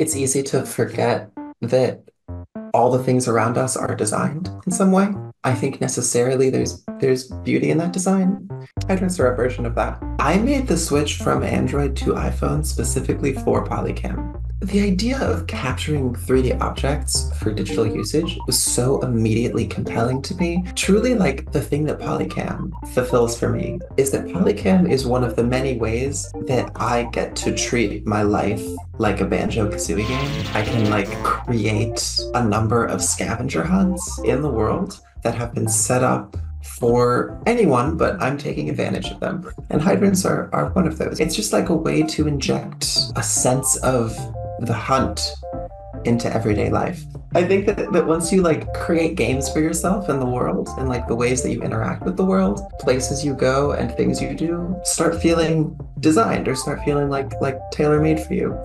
it's easy to forget that all the things around us are designed in some way. I think necessarily there's there's beauty in that design. Hydrants are a version of that. I made the switch from Android to iPhone specifically for Polycam. The idea of capturing 3D objects for digital usage was so immediately compelling to me. Truly, like the thing that Polycam fulfills for me is that Polycam is one of the many ways that I get to treat my life like a Banjo Kazooie game. I can like create a number of scavenger hunts in the world that have been set up for anyone, but I'm taking advantage of them. And hydrants are, are one of those. It's just like a way to inject a sense of the hunt into everyday life. I think that, that once you like create games for yourself in the world and like the ways that you interact with the world, places you go and things you do start feeling designed or start feeling like like tailor made for you.